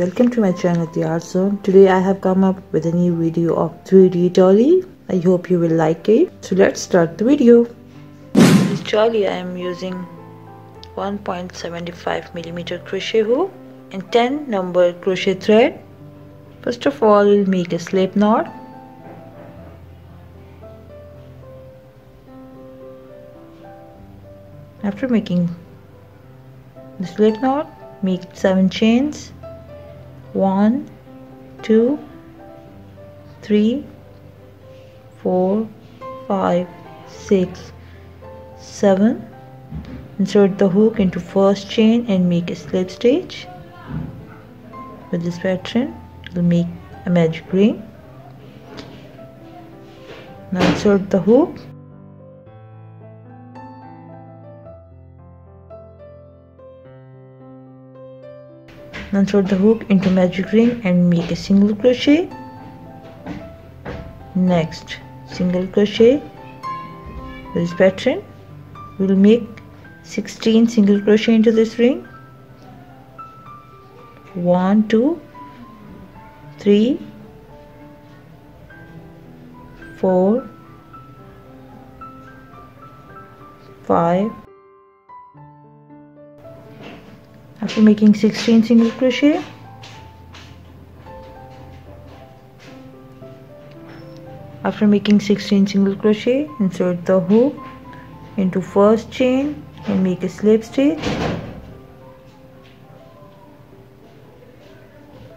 welcome to my channel the art zone. Today i have come up with a new video of 3d doily. I hope you will like it. So let's start the video. This doily i am using 1.75 millimeter crochet hook and 10 number crochet thread. First of all we'll make a slip knot. After making the slip knot make seven chains one two three four five six seven. Insert the hook into first chain and make a slip stitch. With this pattern it will make a magic ring. Now insert the hook insert the hook into magic ring and make a single crochet. Next single crochet. This pattern will make 16 single crochet into this ring. 1 2 3 4 5 after making 16 single crochet. After making 16 single crochet insert the hook into first chain and make a slip stitch.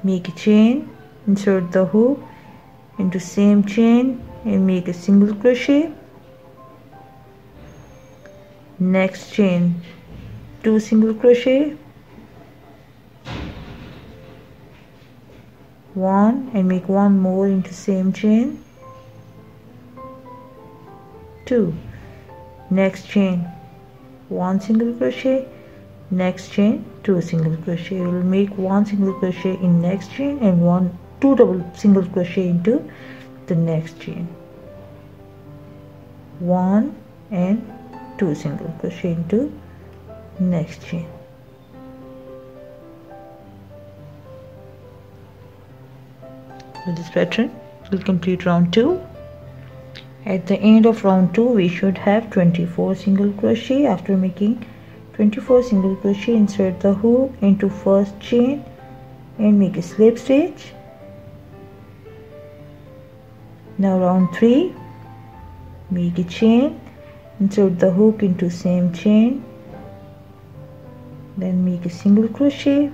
Make a chain insert the hook into same chain and make a single crochet. Next chain two single crochet one and make one more into same chain. Two. Next chain. One single crochet. Next chain. Two single crochet. We will make one single crochet in next chain and one two double single crochet into the next chain. One and two single crochet into next chain with this pattern. We'll complete round 2 at the end of round 2 we should have 24 single crochet. After making 24 single crochet insert the hook into first chain and make a slip stitch. Now round 3 make a chain. Insert the hook into same chain. Then make a single crochet.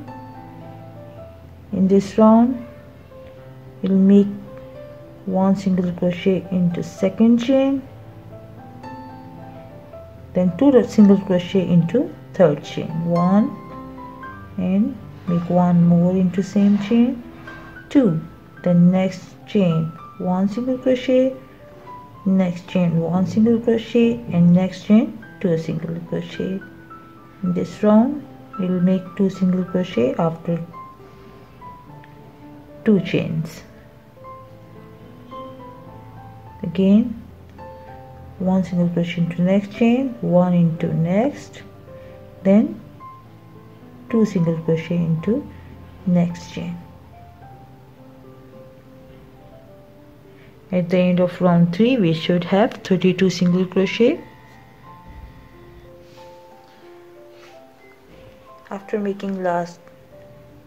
In this round you'll make one single crochet into second chain then two single crochet into third chain. One and make one more into same chain. Two the next chain one single crochet. Next chain one single crochet and next chain two single crochet. In this round we will make two single crochet after two chains again one single crochet into next chain one into next then two single crochet into next chain. At the end of round 3 we should have 32 single crochet. After making last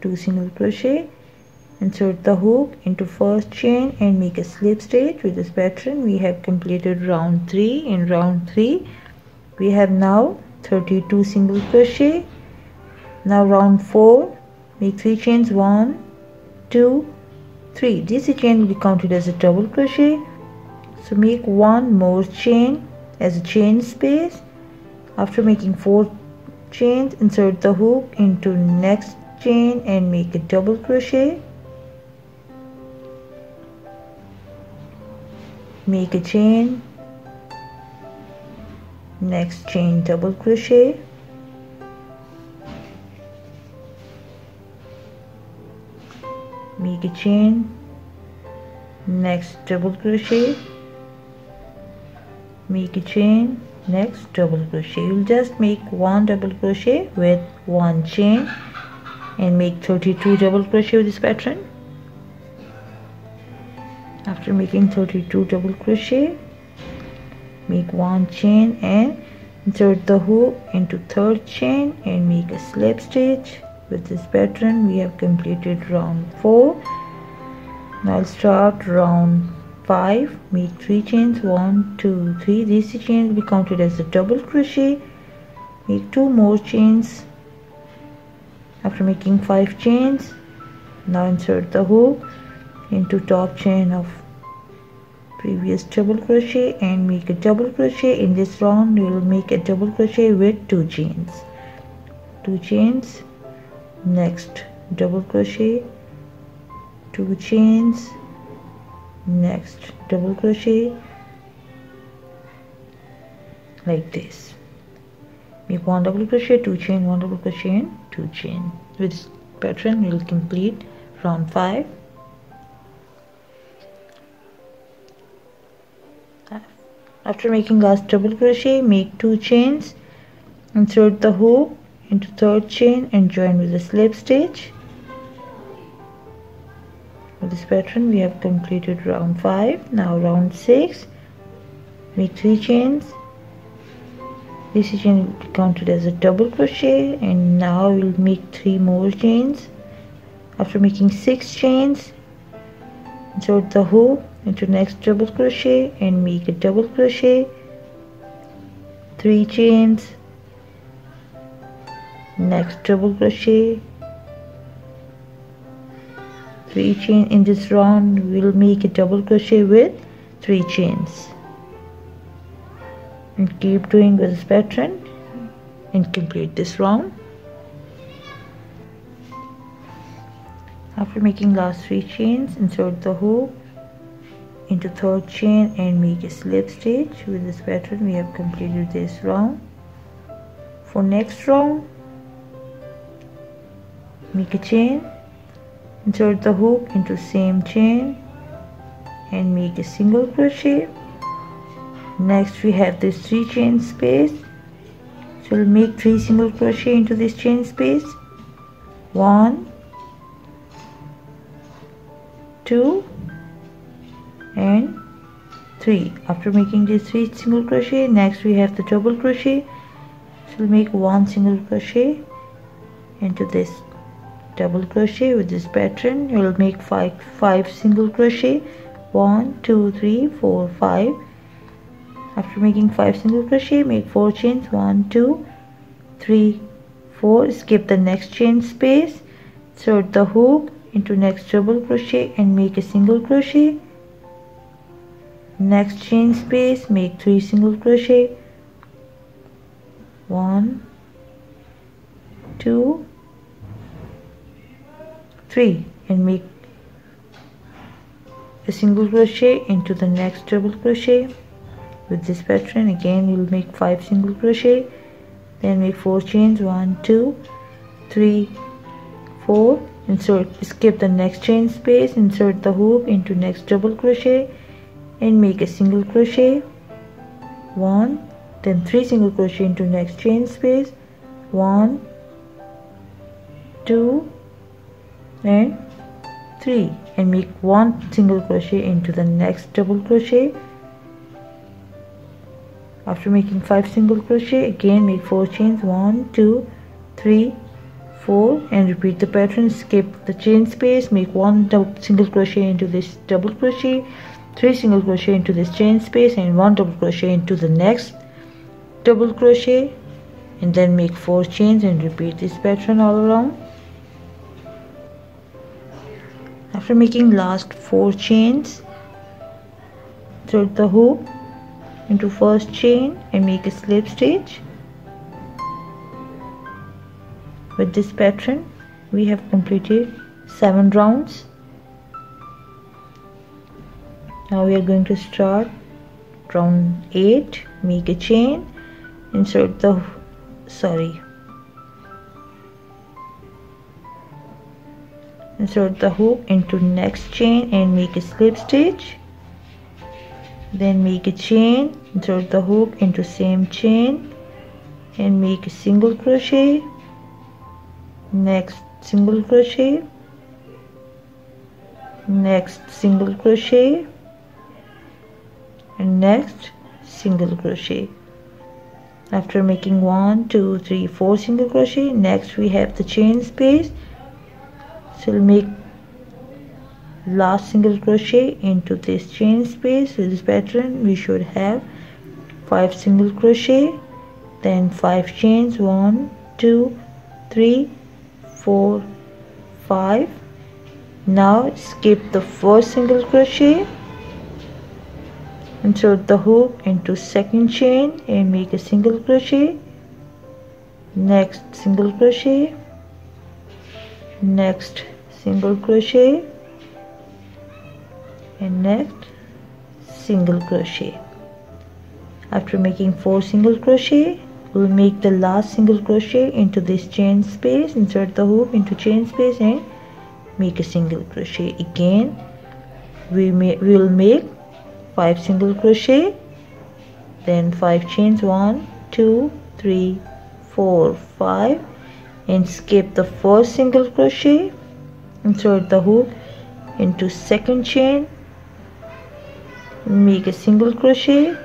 two single crochet insert the hook into first chain and make a slip stitch. With this pattern we have completed round 3 in round 3 we have now 32 single crochet. Now round 4 make 3 chains. 1 2 3 this chain will be counted as a double crochet. So make one more chain as a chain space. After making 4 chains insert the hook into next chain and make a double crochet make a chain. Next chain double crochet. Make a chain. Next double crochet. Make a chain. Next double crochet. You'll just make one double crochet with one chain and make 32 double crochet with this pattern after making 32 double crochet make one chain and insert the hook into third chain and make a slip stitch. With this pattern we have completed round 4 now I'll start round 5 make 3 chains. 1 2 3 these chains will be counted as a double crochet. Make 2 more chains. After making 5 chains now insert the hook into top chain of previous double crochet and make a double crochet. In this round you will make a double crochet with two chains. Two chains. Next double crochet. Two chains. Next double crochet. Like this. Make one double crochet two chain one double crochet and two chain. With this pattern we will complete round 5 after making last double crochet make two chains insert the hook into third chain and join with a slip stitch. With this pattern we have completed round 5 now round 6 make 3 chains. This chain will be counted as a double crochet and now we'll make 3 more chains. After making 6 chains insert the hook into next double crochet and make a double crochet. Three chains. Next double crochet. Three chain in this round we'll make a double crochet with three chains. And keep doing with this pattern and complete this round. After making last three chains insert the hook into third chain and make a slip stitch. With this pattern we have completed this round. For next round make a chain. Insert the hook into same chain and make a single crochet. Next we have this three chain space. So we'll make three single crochet into this chain space. One two and 3 after making these 3 single crochet next we have the double crochet. So we'll make one single crochet into this double crochet with this pattern. You will make five five single crochet. One two three four five. After making five single crochet make four chains. One two three four. Skip the next chain space. Insert the hook into next double crochet and make a single crochet next chain space make three single crochet. One two three and make a single crochet into the next double crochet. With this pattern again you'll make five single crochet. Then make four chains one two three four. Insert skip the next chain space insert the hook into next double crochet and make a single crochet. One then three single crochet into next chain space. One two and three. And make one single crochet into the next double crochet. After making five single crochet again make four chains. One two three four. And repeat the pattern. Skip the chain space. Make one double single crochet into this double crochet 3 single crochet into this chain space and 1 double crochet into the next double crochet and then make 4 chains and repeat this pattern all around. After making last 4 chains thread the hook into first chain and make a slip stitch. With this pattern we have completed 7 rounds now we are going to start round 8 make a chain. Insert the sorry. Insert the hook into next chain and make a slip stitch. Then make a chain. Insert the hook into same chain and make a single crochet. Next single crochet. Next single crochet and next single crochet. After making one two three four single crochet next we have the chain space. So we'll make last single crochet into this chain space. With this pattern we should have five single crochet then five chains one two three four five. Now skip the first single crochet insert the hook into second chain and make a single crochet. Next single crochet. Next single crochet. And next single crochet. After making four single crochet we'll make the last single crochet into this chain space. Insert the hook into chain space and make a single crochet again. We may will make five single crochet then five chains one two three four five and skip the first single crochet insert the hook into second chain make a single crochet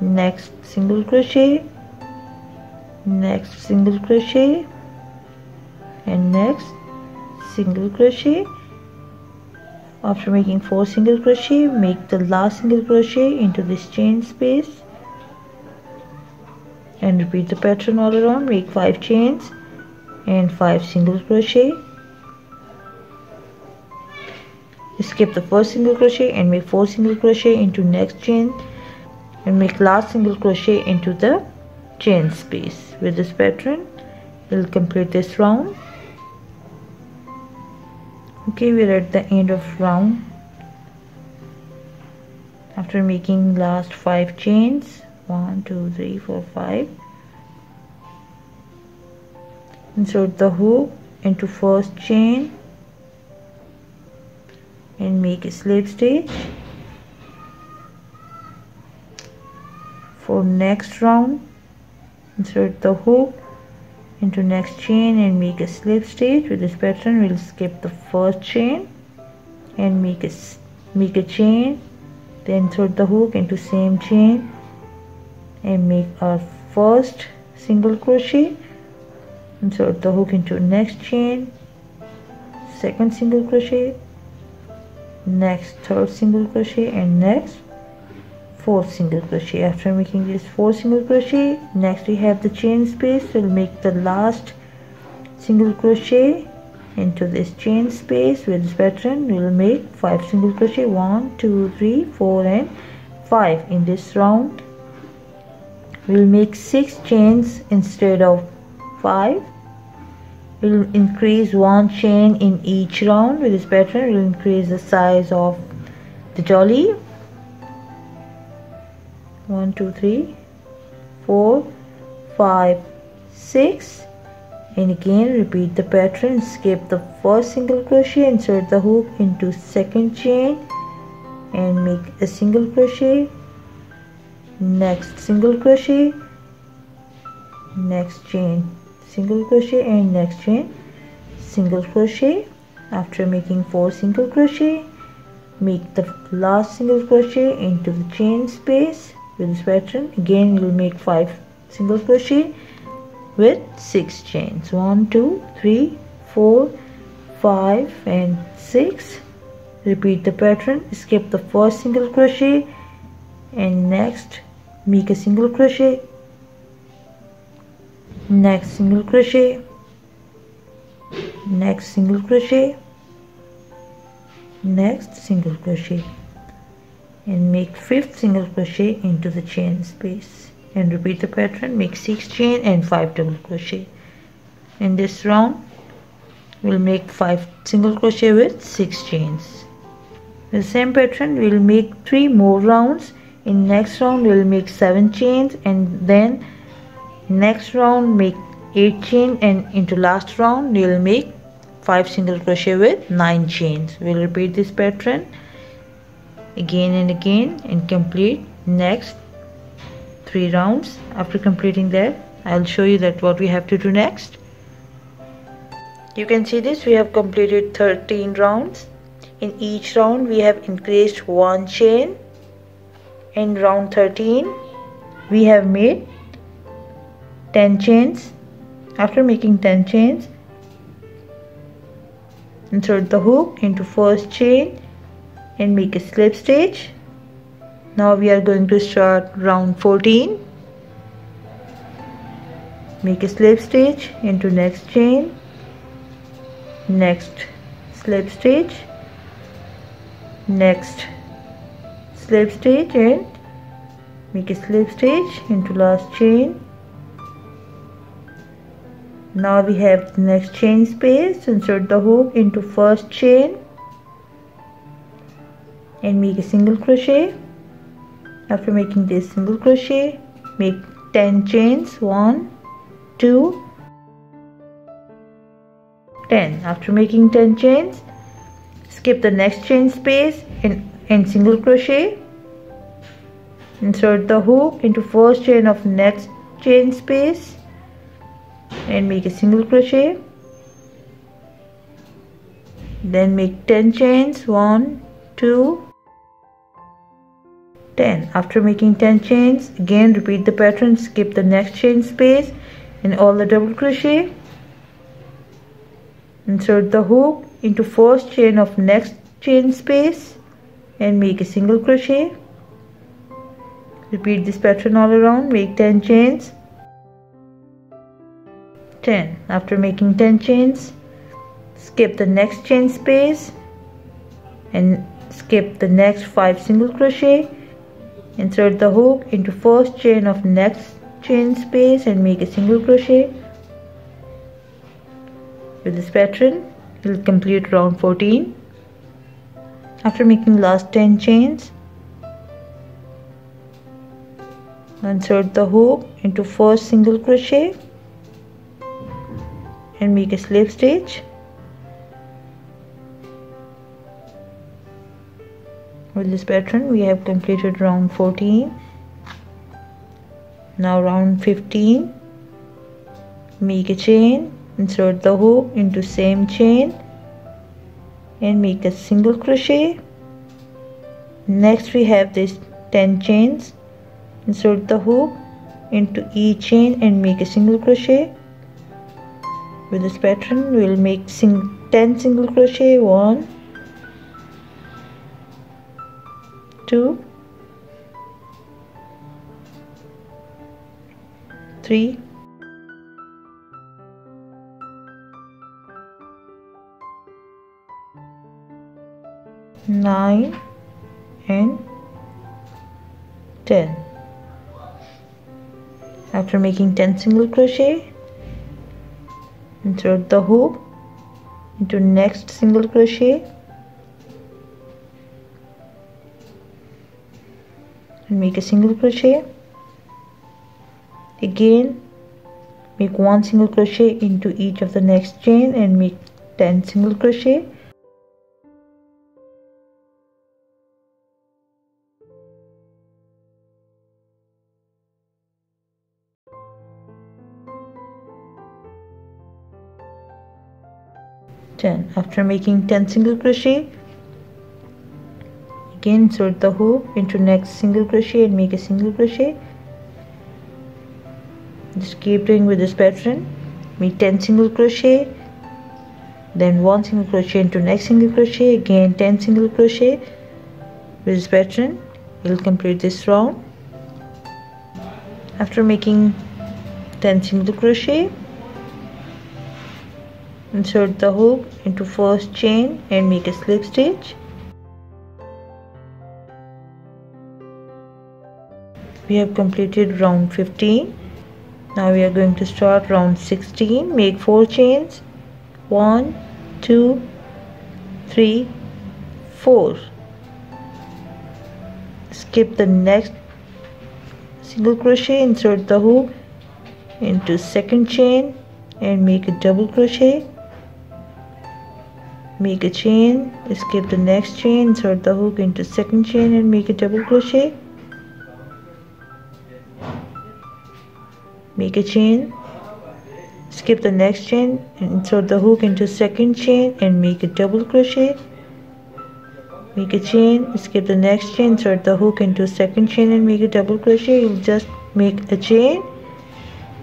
next single crochet next single crochet and next single crochet after making four single crochet make the last single crochet into this chain space. And repeat the pattern all around. Make five chains and five single crochet. Skip the first single crochet and make four single crochet into next chain. And make last single crochet into the chain space. With this pattern we'll complete this round okay we're at the end of round. After making last five chains one two three four five. Insert the hook into first chain and make a slip stitch for next round insert the hook into next chain and make a slip stitch. With this pattern we'll skip the first chain and make a make a chain then insert the hook into same chain and make our first single crochet. Insert the hook into next chain second single crochet next third single crochet and next four single crochet. After making this four single crochet next we have the chain space. We'll make the last single crochet into this chain space with this pattern. We'll make five single crochet. One two three four and five in this round. We'll make six chains instead of five. We'll increase one chain in each round with this pattern. We'll increase the size of the doily one two three four five six. And again repeat the pattern. Skip the first single crochet insert the hook into second chain. And make a single crochet. Next single crochet. Next chain. Single crochet and next chain. Single crochet. After making four single crochet make the last single crochet into the chain space with this pattern. Again you will make five single crochet with six chains. One two three four five and six. Repeat the pattern. Skip the first single crochet. And next make a single crochet. Next single crochet. Next single crochet. Next single crochet and make fifth single crochet into the chain space. And repeat the pattern make six chain and five double crochet. In this round we'll make five single crochet with six chains. The same pattern we'll make three more rounds. In next round we'll make seven chains and then next round make eight chain. And into last round we'll make five single crochet with nine chains. We'll repeat this pattern again and again and complete next three rounds. After completing that I'll show you that what we have to do next. You can see this we have completed 13 rounds. In each round we have increased one chain. In round 13 we have made 10 chains. After making 10 chains insert the hook into first chain and make a slip stitch. Now we are going to start round 14 make a slip stitch into next chain. Next slip stitch. Next slip stitch and make a slip stitch into last chain. Now we have the next chain space. Insert the hook into first chain and make a single crochet. After making this single crochet make 10 chains. 1 2 10 after making 10 chains skip the next chain space and, and single crochet. Insert the hook into first chain of next chain space and make a single crochet. Then make 10 chains. 1 2 10 after making 10 chains again repeat the pattern skip the next chain space and all the double crochet. Insert the hook into first chain of next chain space and make a single crochet. Repeat this pattern all around make 10 chains. 10 after making 10 chains skip the next chain space and skip the next 5 single crochet insert the hook into first chain of next chain space and make a single crochet. With this pattern you'll complete round 14 after making last 10 chains insert the hook into first single crochet and make a slip stitch with this pattern we have completed round 14 now round 15 make a chain insert the hook into same chain and make a single crochet. Next we have this 10 chains. Insert the hook into each chain and make a single crochet. With this pattern we will make sing 10 single crochet 1 2 3 9 and 10 after making 10 single crochet insert the hook into next single crochet and make a single crochet. Again make one single crochet into each of the next chain and make 10 single crochet. 10 after making 10 single crochet again insert the hook into next single crochet and make a single crochet. Just keep doing with this pattern. Make 10 single crochet then one single crochet into next single crochet again 10 single crochet. With this pattern you'll complete this round. After making 10 single crochet insert the hook into first chain and make a slip stitch we have completed round 15 now we are going to start round 16 make four chains. One two three four. Skip the next single crochet insert the hook into second chain and make a double crochet. Make a chain skip the next chain insert the hook into second chain and make a double crochet make a chain skip the next chain and insert the hook into second chain and make a double crochet. Make a chain skip the next chain insert the hook into second chain and make a double crochet. You'll just make a chain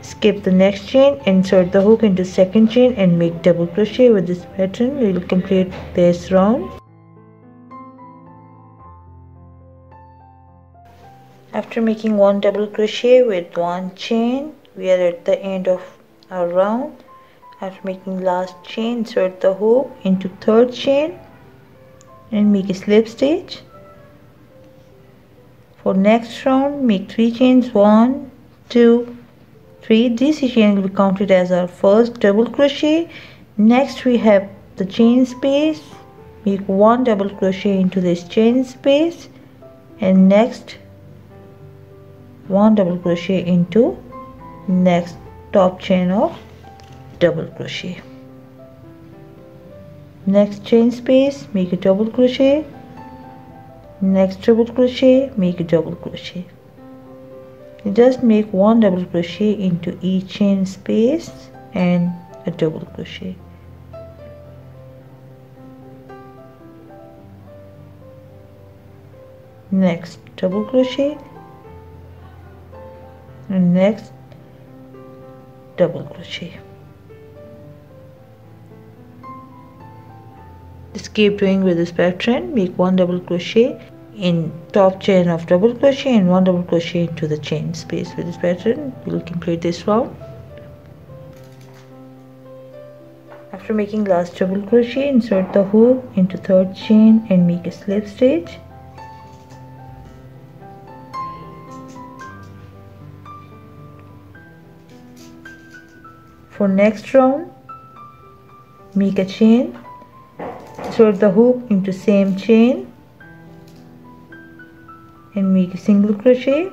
skip the next chain insert the hook into second chain and make double crochet with this pattern. We will complete this round. After making one double crochet with one chain we are at the end of our round. After making last chain insert the hook into third chain. And make a slip stitch. For next round make three chains. One two three. This chain will be counted as our first double crochet. Next we have the chain space. Make one double crochet into this chain space. And next one double crochet into next top chain of double crochet. Next chain space make a double crochet. Next double crochet make a double crochet. Just make one double crochet into each chain space and a double crochet. Next double crochet. And next double crochet. Just keep doing with this pattern. Make one double crochet in top chain of double crochet and one double crochet into the chain space with this pattern. We'll complete this round after making last double crochet insert the hook into third chain and make a slip stitch for next round make a chain insert the hook into same chain and make a single crochet.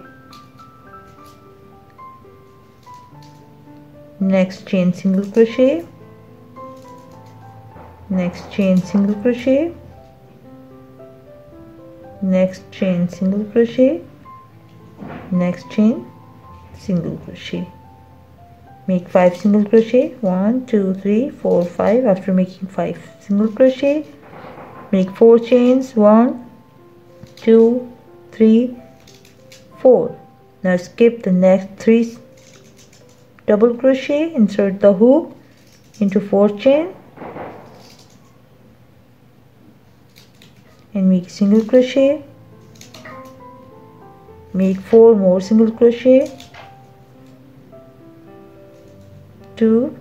Next chain single crochet. Next chain single crochet. Next chain single crochet. Next chain single crochet make 5 single crochet. 1 2 3 4 5 after making 5 single crochet make 4 chains. 1 2 3 4 now skip the next 3 double crochet. Insert the hook into 4 chain. And make single crochet. Make 4 more single crochet two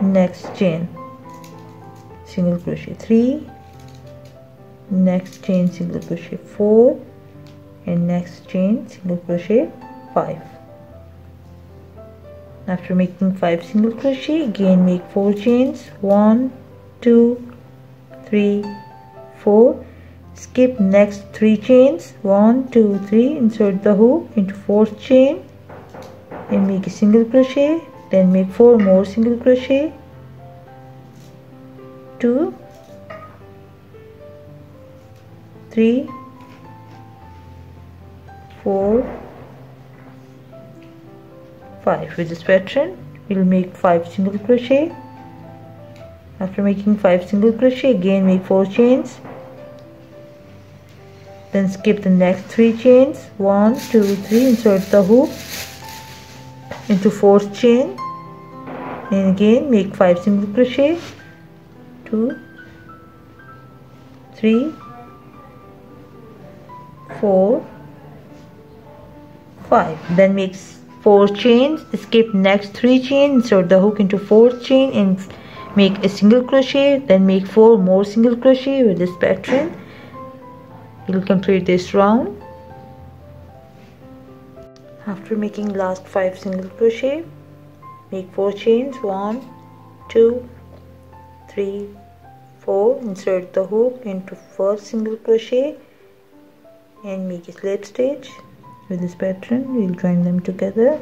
next chain. Single crochet 3 next chain single crochet 4 and next chain single crochet 5 after making 5 single crochet again make 4 chains. 1 2 3 4 skip next 3 chains. 1 2 3 insert the hook into 4th chain. And make a single crochet then make 4 more single crochet. 2 3 4 5 with this pattern we'll make 5 single crochet. After making 5 single crochet again make 4 chains. Then skip the next 3 chains. 1 2 3 insert the hook into fourth chain again make 5 single crochet. 2 3 4 5 then make 4 chains. Skip next 3 chains. Insert the hook into fourth chain and make a single crochet. Then make 4 more single crochet with this pattern. You'll complete this round. After making last 5 single crochet make 4 chains. 1 2 3 4 insert the hook into first single crochet and make a slip stitch. With this pattern we'll join them together.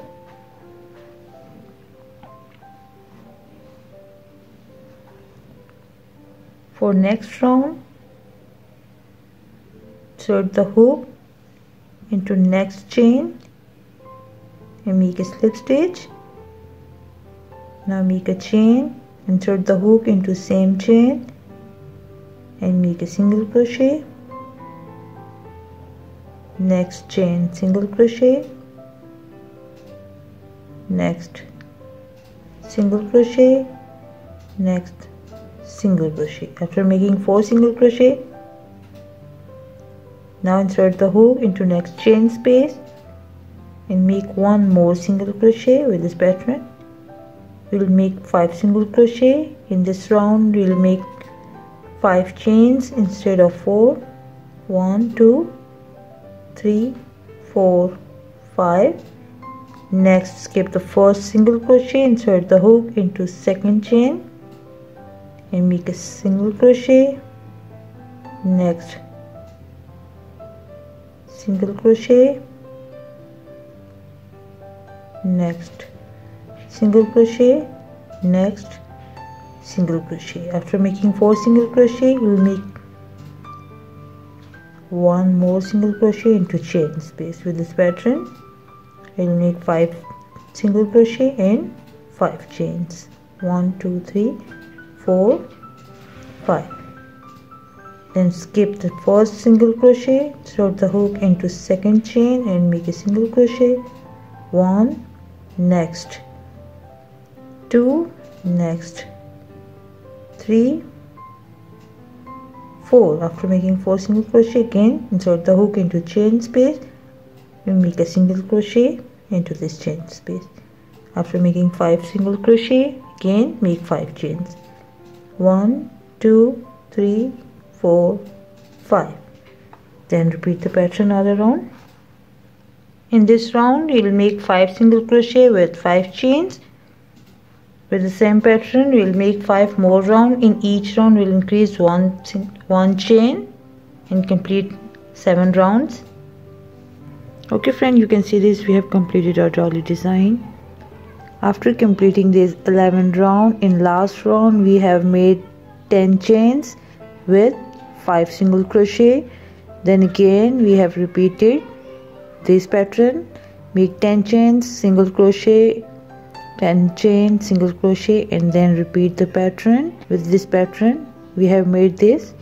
For next round insert the hook into next chain and make a slip stitch now make a chain insert the hook into same chain and make a single crochet. Next chain single crochet. Next single crochet. Next single crochet. After making four single crochet now insert the hook into next chain space and make one more single crochet with this pattern we'll make five single crochet. In this round we'll make five chains instead of four. One two three four five. Next skip the first single crochet insert the hook into second chain and make a single crochet. Next single crochet. Next single crochet next single crochet. After making four single crochet you will make one more single crochet into chain space. With this pattern you'll make five single crochet and five chains. One two three four five. Then skip the first single crochet throw the hook into second chain and make a single crochet. One next two next. Three 4 after making 4 single crochet again insert the hook into chain space. And make a single crochet into this chain space. After making 5 single crochet again make 5 chains. 1 2 3 4 5 then repeat the pattern all around. In this round you will make 5 single crochet with 5 chains with the same pattern we'll make 5 more round. In each round we'll increase one one chain and complete 7 rounds. Okay friend you can see this. We have completed our doily design. After completing this 11 round in last round we have made 10 chains with 5 single crochet. Then again we have repeated this pattern. Make 10 chains single crochet 10 chain single crochet and then repeat the pattern. With this pattern we have made this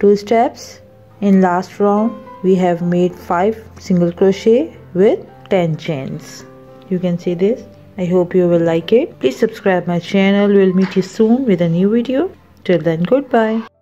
two steps. In last round we have made 5 single crochet with 10 chains. You can see this. I hope you will like it. Please subscribe my channel. We'll meet you soon with a new video. Till then goodbye